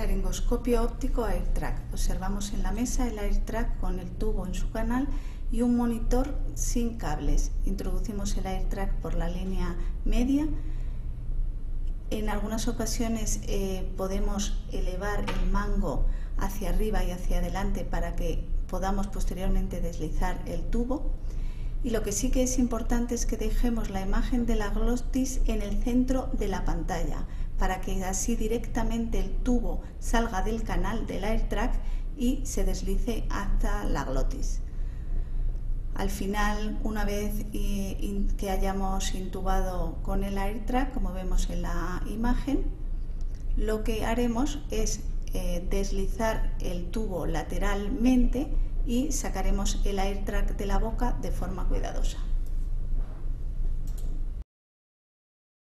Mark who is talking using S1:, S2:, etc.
S1: Laringoscopio óptico AirTrack. Observamos en la mesa el AirTrack con el tubo en su canal y un monitor sin cables. Introducimos el AirTrack por la línea media. En algunas ocasiones eh, podemos elevar el mango hacia arriba y hacia adelante para que podamos posteriormente deslizar el tubo. Y lo que sí que es importante es que dejemos la imagen de la glotis en el centro de la pantalla para que así directamente el tubo salga del canal del AirTrack y se deslice hasta la glotis. Al final, una vez que hayamos intubado con el AirTrack, como vemos en la imagen, lo que haremos es eh, deslizar el tubo lateralmente y sacaremos el AirTrack de la boca de forma cuidadosa.